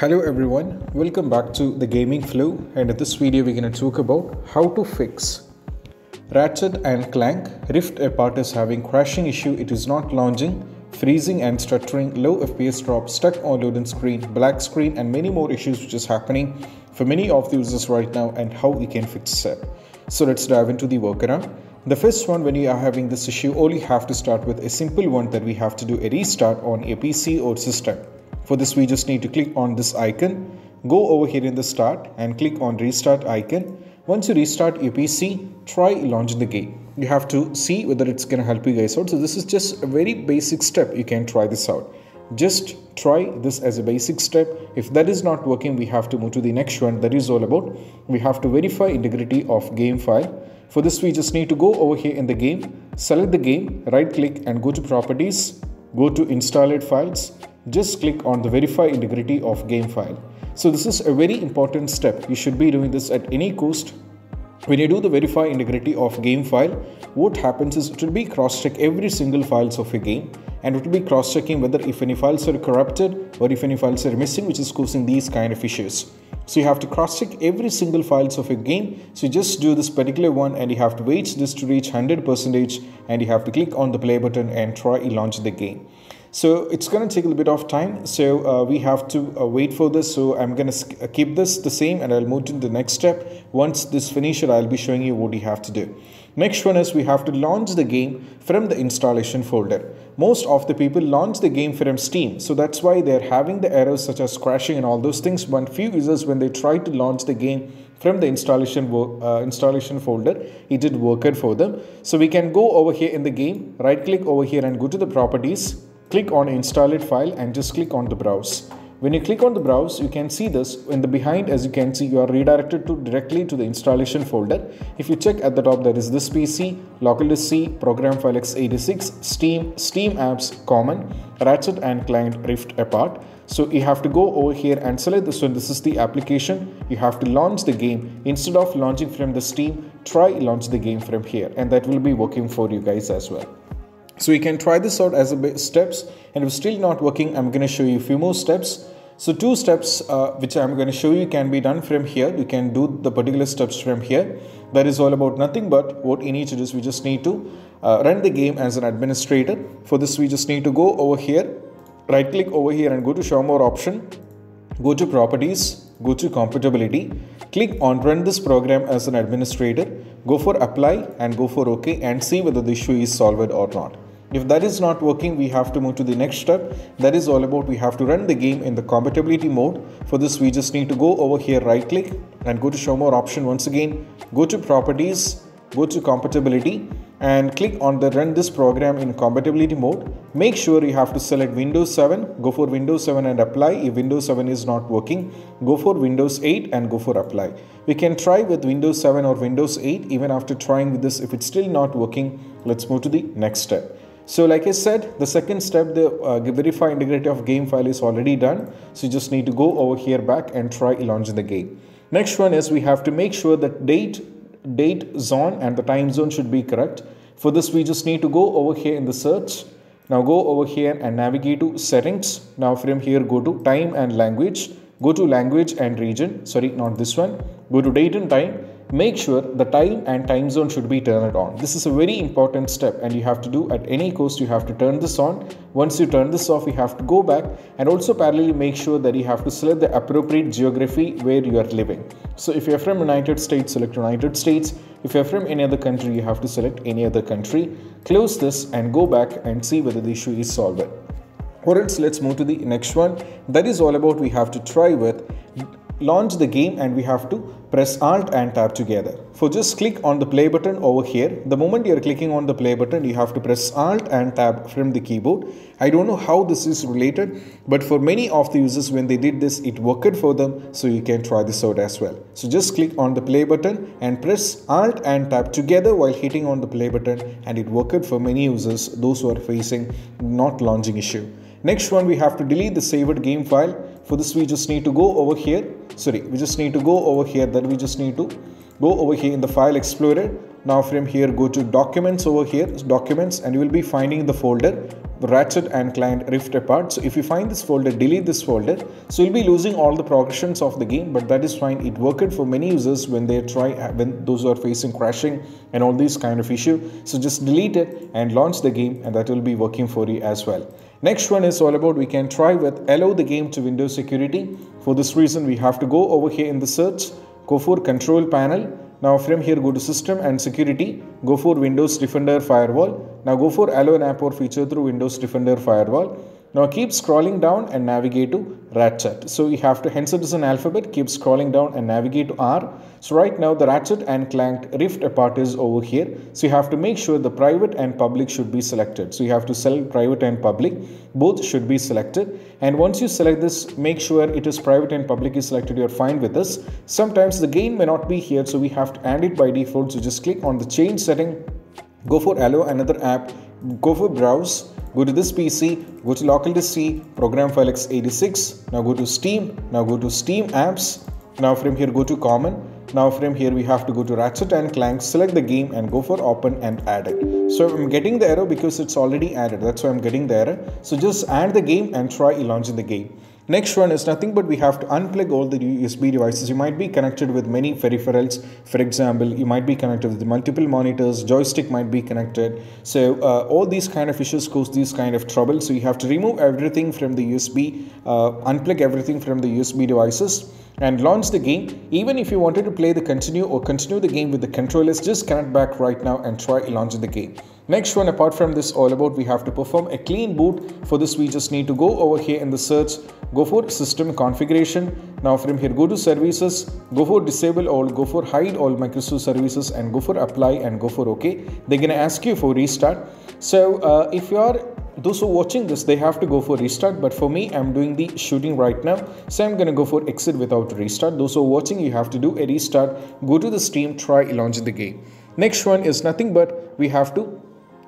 Hello everyone, welcome back to the Gaming Flaw and in this video we're going to talk about how to fix Ratchet and Clank Rift Apart is having crashing issue, it is not launching, freezing and stuttering, low FPS drop, stuck on loading screen, black screen and many more issues which is happening for many of the users right now and how we can fix it. So let's dive into the workaround. The first one when you are having this issue, all you have to start with a simple one that we have to do a restart on a PC or system. For this we just need to click on this icon, go over here in the start and click on restart icon. Once you restart your PC, try launching the game. You have to see whether it's going to help you guys out. So this is just a very basic step. You can try this out. Just try this as a basic step. If that is not working, we have to move to the next one. That is all about we have to verify integrity of game file. For this, we just need to go over here in the game, select the game, right click and go to properties, go to installed files just click on the verify integrity of game file. So this is a very important step. You should be doing this at any cost. When you do the verify integrity of game file, what happens is it will be cross-check every single files of a game and it will be cross-checking whether if any files are corrupted or if any files are missing which is causing these kind of issues. So you have to cross-check every single files of a game. So you just do this particular one and you have to wait this to reach 100% and you have to click on the play button and try to launch the game. So it's going to take a little bit of time. So uh, we have to uh, wait for this. So I'm going to uh, keep this the same and I'll move to the next step. Once this finishes, I'll be showing you what you have to do. Next one is we have to launch the game from the installation folder. Most of the people launch the game from Steam. So that's why they're having the errors such as crashing and all those things. But few users, when they try to launch the game from the installation uh, installation folder, it did work for them. So we can go over here in the game, right click over here and go to the properties click on install it file and just click on the browse. When you click on the browse, you can see this in the behind as you can see you are redirected to directly to the installation folder. If you check at the top there is this PC, local disk C, program file x86, Steam, Steam apps, common, Ratchet and Clank Rift apart. So you have to go over here and select this one. This is the application. You have to launch the game. Instead of launching from the Steam, try launch the game from here and that will be working for you guys as well. So you can try this out as a steps and if still not working, I'm going to show you a few more steps. So two steps uh, which I'm going to show you can be done from here. You can do the particular steps from here. That is all about nothing but what you need to do is we just need to uh, run the game as an administrator. For this we just need to go over here, right click over here and go to show more option. Go to properties, go to compatibility, click on run this program as an administrator, go for apply and go for OK and see whether the issue is solved or not. If that is not working, we have to move to the next step. That is all about we have to run the game in the compatibility mode. For this, we just need to go over here, right click and go to show more option once again. Go to properties, go to compatibility and click on the run this program in compatibility mode. Make sure you have to select Windows 7, go for Windows 7 and apply. If Windows 7 is not working, go for Windows 8 and go for apply. We can try with Windows 7 or Windows 8 even after trying with this if it's still not working. Let's move to the next step. So like I said, the second step, the uh, verify integrity of game file is already done. So you just need to go over here back and try launching the game. Next one is we have to make sure that date, date zone and the time zone should be correct. For this, we just need to go over here in the search. Now go over here and navigate to settings. Now from here, go to time and language. Go to language and region. Sorry, not this one. Go to date and time make sure the time and time zone should be turned on. This is a very important step and you have to do at any cost you have to turn this on. Once you turn this off you have to go back and also parallelly make sure that you have to select the appropriate geography where you are living. So if you're from United States select United States. If you're from any other country you have to select any other country. Close this and go back and see whether the issue is solved. Or else let's move to the next one. That is all about we have to try with launch the game and we have to press alt and tab together. So just click on the play button over here. The moment you're clicking on the play button, you have to press alt and tab from the keyboard. I don't know how this is related, but for many of the users, when they did this, it worked for them. So you can try this out as well. So just click on the play button and press alt and tab together while hitting on the play button. And it worked for many users, those who are facing not launching issue. Next one, we have to delete the saved game file. For this, we just need to go over here. Sorry, we just need to go over here. That we just need to go over here in the file explorer. Now from here, go to documents over here, documents, and you will be finding the folder Ratchet and Clank Rift Apart. So if you find this folder, delete this folder. So you'll be losing all the progressions of the game, but that is fine. It worked for many users when they try, when those are facing crashing and all these kind of issue. So just delete it and launch the game and that will be working for you as well. Next one is all about we can try with allow the game to Windows security. For this reason, we have to go over here in the search, go for control panel now from here go to system and security, go for Windows Defender Firewall. Now go for allow an app or feature through Windows Defender Firewall. Now keep scrolling down and navigate to Ratchet. So you have to, hence it is an alphabet, keep scrolling down and navigate to R. So right now the Ratchet and Clank Rift Apart is over here. So you have to make sure the private and public should be selected. So you have to select private and public. Both should be selected. And once you select this, make sure it is private and public is selected. You're fine with this. Sometimes the game may not be here. So we have to add it by default. So just click on the change setting. Go for allow another app. Go for browse Go to this PC, go to local disk program file x86. Now go to Steam. Now go to Steam apps. Now from here go to common. Now from here we have to go to Ratchet and Clank, select the game and go for open and add it. So I'm getting the error because it's already added. That's why I'm getting the error. So just add the game and try launching the game. Next one is nothing but we have to unplug all the USB devices. You might be connected with many peripherals. For example, you might be connected with multiple monitors, joystick might be connected. So uh, all these kind of issues cause these kind of trouble. So you have to remove everything from the USB, uh, unplug everything from the USB devices and launch the game. Even if you wanted to play the continue or continue the game with the controllers, just connect back right now and try launching the game. Next one apart from this all about we have to perform a clean boot. For this we just need to go over here in the search, go for system configuration. Now from here go to services, go for disable all, go for hide all Microsoft services and go for apply and go for OK. They're gonna ask you for restart. So uh, if you are those who are watching this they have to go for restart but for me i'm doing the shooting right now. So i'm to go for exit without restart. Those who are watching you have to do a restart. Go to the steam try launch the game. Next one is nothing but we have to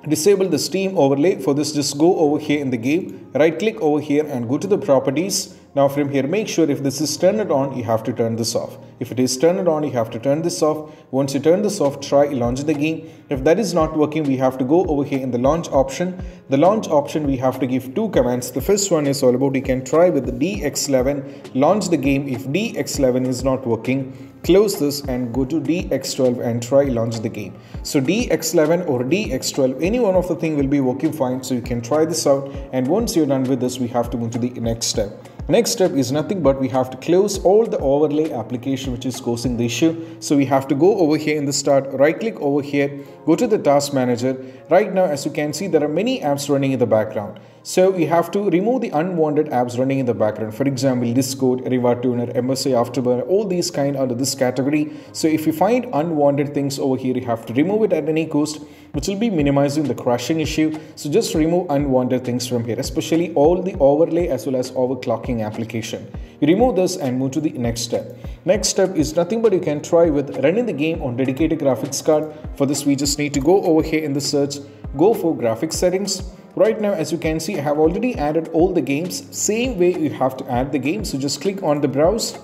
disable the steam overlay. For this just go over here in the game. Right click over here and go to the properties now from here make sure if this is turned on you have to turn this off. If it is turned on you have to turn this off. Once you turn this off try launch the game. If that is not working we have to go over here in the launch option. The launch option we have to give two commands. The first one is all about you can try with the dx11 launch the game if dx11 is not working. Close this and go to dx12 and try launch the game. So dx11 or dx12 any one of the thing will be working fine. So you can try this out. And once you're done with this we have to move to the next step next step is nothing but we have to close all the overlay application which is causing the issue. So we have to go over here in the start right click over here go to the task manager. Right now as you can see there are many apps running in the background so we have to remove the unwanted apps running in the background. For example, Discord, Riva Tuner, MSI Afterburner, all these kind under this category. So if you find unwanted things over here, you have to remove it at any cost, which will be minimizing the crashing issue. So just remove unwanted things from here, especially all the overlay as well as overclocking application. You remove this and move to the next step. Next step is nothing but you can try with running the game on dedicated graphics card. For this, we just need to go over here in the search, go for graphics settings Right now, as you can see, I have already added all the games. Same way you have to add the game. So just click on the browse,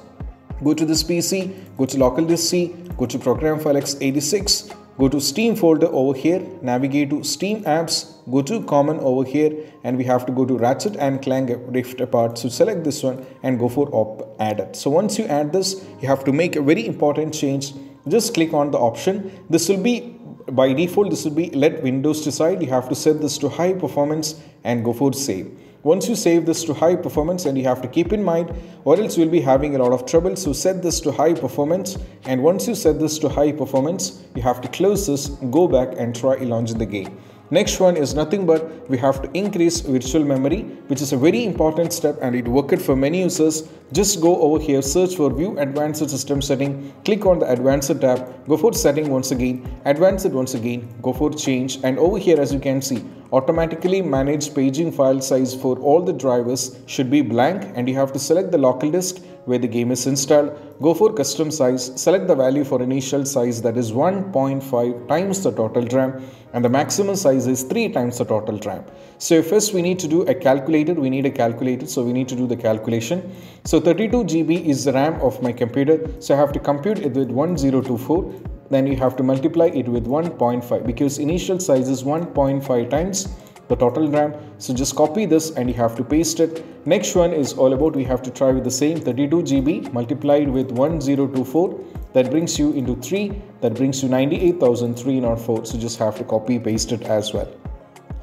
go to this PC, go to local disk C, go to program file x86, go to Steam folder over here, navigate to Steam apps, go to common over here, and we have to go to Ratchet and Clank Rift Apart. So select this one and go for op add it. So once you add this, you have to make a very important change. Just click on the option. This will be by default this will be let windows decide. You have to set this to high performance and go for save once you save this to high performance and you have to keep in mind or else you'll be having a lot of trouble. So set this to high performance. And once you set this to high performance you have to close this go back and try launching the game Next one is nothing but we have to increase virtual memory which is a very important step and it worked for many users. Just go over here search for view advanced system setting click on the advanced tab go for setting once again advanced once again go for change and over here as you can see automatically manage paging file size for all the drivers should be blank and you have to select the local disk where the game is installed. Go for custom size, select the value for initial size that is 1.5 times the total RAM and the maximum size is 3 times the total RAM. So first we need to do a calculator, we need a calculator so we need to do the calculation. So 32 GB is the RAM of my computer so I have to compute it with 1024 then you have to multiply it with 1.5 because initial size is 1.5 times the total RAM. So just copy this and you have to paste it. Next one is all about we have to try with the same 32 GB multiplied with 1024 that brings you into 3 that brings you 98,304 so just have to copy paste it as well.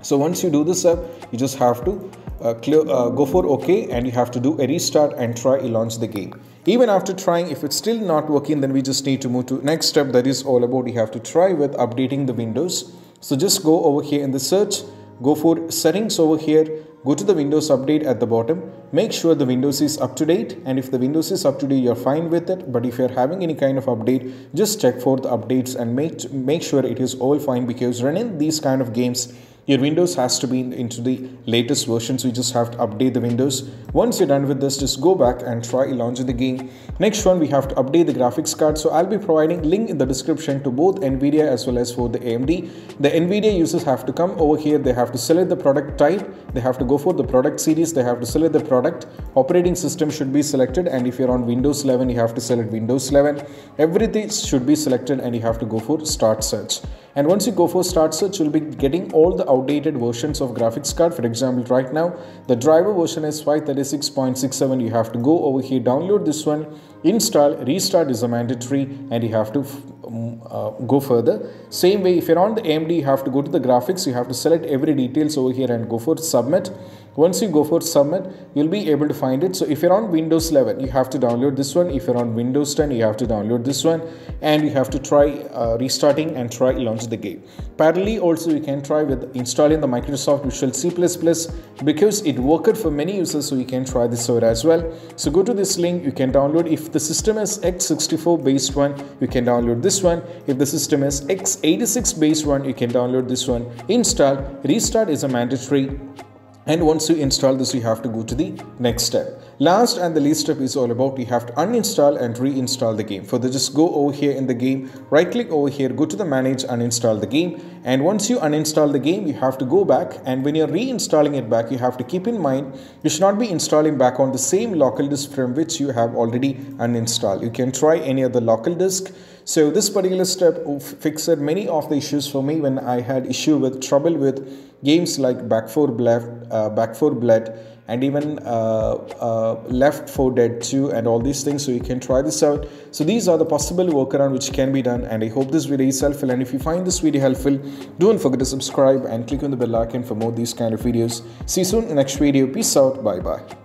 So once you do this up you just have to uh, clear, uh, go for OK and you have to do a restart and try launch the game. Even after trying, if it's still not working, then we just need to move to next step. That is all about you have to try with updating the Windows. So just go over here in the search, go for settings over here, go to the Windows update at the bottom, make sure the Windows is up to date and if the Windows is up to date you're fine with it. But if you're having any kind of update just check for the updates and make, make sure it is all fine because running these kind of games your windows has to be into the latest version so you just have to update the windows. Once you're done with this just go back and try launching the game. Next one we have to update the graphics card. So i'll be providing link in the description to both nvidia as well as for the amd the nvidia users have to come over here. They have to select the product type. They have to go for the product series. They have to select the product. Operating system should be selected. And if you're on windows 11 you have to select windows 11 everything should be selected and you have to go for start search and once you go for start search you'll be getting all the outdated versions of graphics card. For example right now the driver version is 536.67 you have to go over here download this one install restart is a mandatory and you have to um, uh, go further. Same way if you're on the amd you have to go to the graphics. You have to select every details over here and go for submit. Once you go for submit you'll be able to find it. So if you're on windows 11 you have to download this one. If you're on windows 10 you have to download this one. And you have to try uh, restarting and try launch the game. Parallelly also you can try with installing the microsoft visual c++ because it worked for many users so you can try this over as well. So go to this link. You can download. If the system is x64 based one you can download this one if the system is x86 based one you can download this one install restart is a mandatory and once you install this you have to go to the next step last and the least step is all about you have to uninstall and reinstall the game. For the just go over here in the game right click over here go to the manage uninstall the game. And once you uninstall the game you have to go back. And when you're reinstalling it back you have to keep in mind you should not be installing back on the same local disk from which you have already uninstalled. You can try any other local disk. So this particular step fixed many of the issues for me when I had issue with trouble with games like Back 4 Blood, uh, Back 4 Blood and even uh, uh, Left 4 Dead 2 and all these things so you can try this out. So these are the possible workaround which can be done and I hope this video is helpful and if you find this video helpful don't forget to subscribe and click on the bell icon for more these kind of videos. See you soon in the next video. Peace out. Bye bye.